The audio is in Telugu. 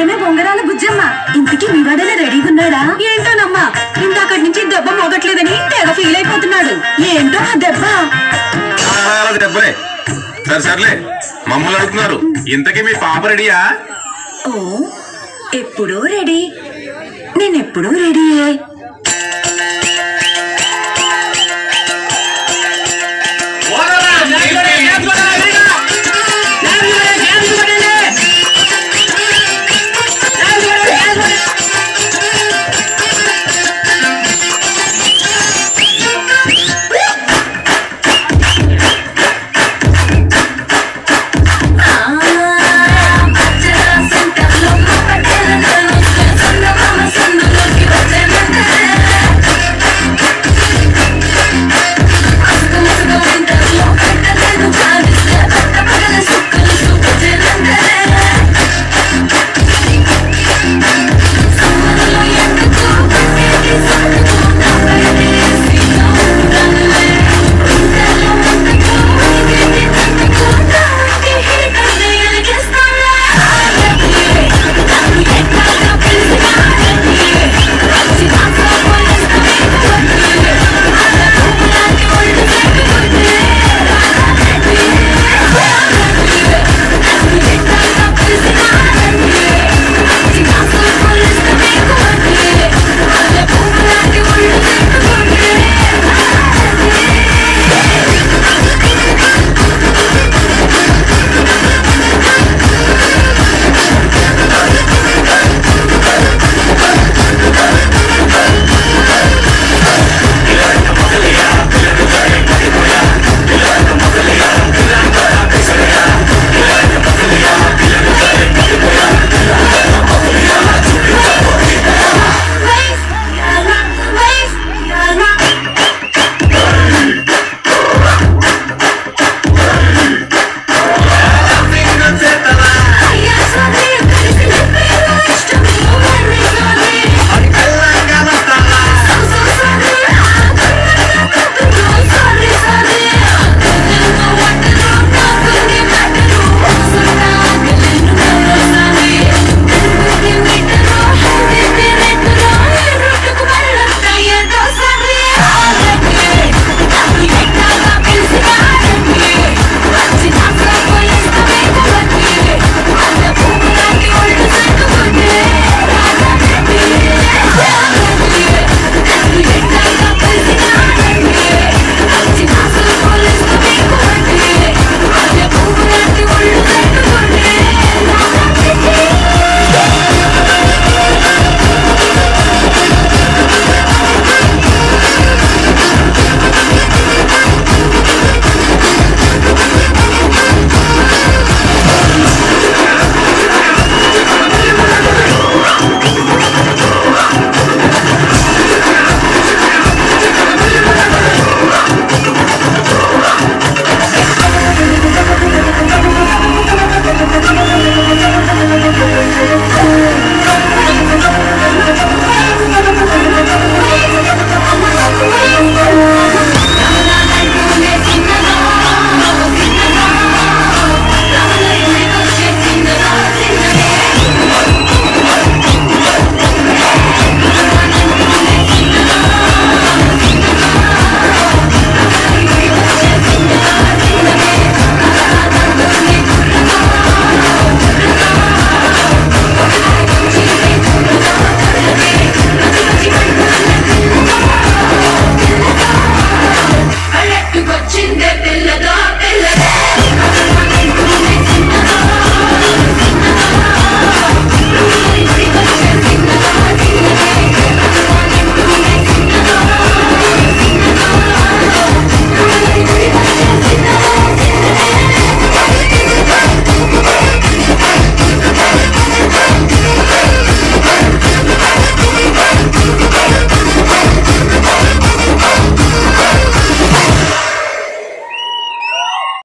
ఏమే బొంగరాల బుజ్జమ్మ. ఇంతకీ మీ రెడీగా ఉన్నాడా? ఏంటోనమ్మా ఇందాకటి నుంచి దెబ్బ మోగట్లేదని తెగ ఫీల్ అయిపోతున్నాడు. ఏంటో ఆ దెబ్బ? దెబ్బలే. సరే సర్లే. మమ్మల్ని అడుగుతున్నారు. ఇంతకీ మీ పాప రెడీయా? ఓ ఎప్పుడూ రెడీ. నేనెప్పుడూ రెడీయే.